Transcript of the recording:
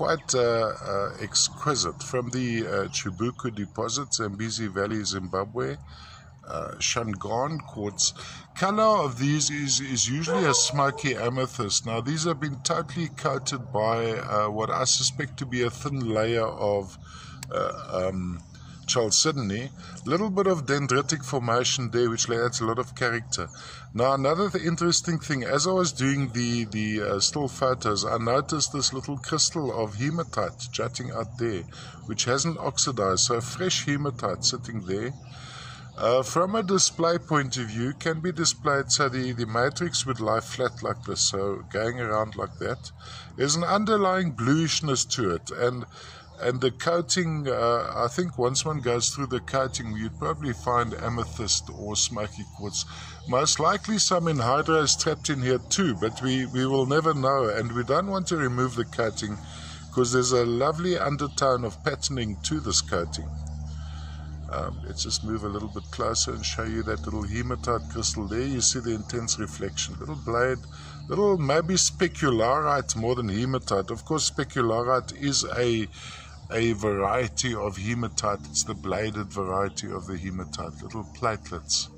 quite uh, uh, exquisite from the uh, Chibuku deposits, Zambezi Valley, Zimbabwe. Uh, Shangaan quartz. Color of these is, is usually a smoky amethyst. Now, these have been totally coated by uh, what I suspect to be a thin layer of uh, um, chalcedony. Little bit of dendritic formation there, which adds a lot of character. Now, another th interesting thing, as I was doing the, the uh, still photos, I noticed this little crystal of hematite jutting out there, which hasn't oxidized. So, fresh hematite sitting there. Uh, from a display point of view, can be displayed so the, the matrix would lie flat like this, so going around like that. There's an underlying bluishness to it, and and the coating, uh, I think once one goes through the coating, you'd probably find amethyst or smoky quartz. Most likely some anhydrite is trapped in here too, but we, we will never know, and we don't want to remove the coating because there's a lovely undertone of patterning to this coating. Um, let's just move a little bit closer and show you that little hematite crystal there. You see the intense reflection. Little blade, little maybe specularite more than hematite. Of course, specularite is a a variety of hematite. It's the bladed variety of the hematite. Little platelets.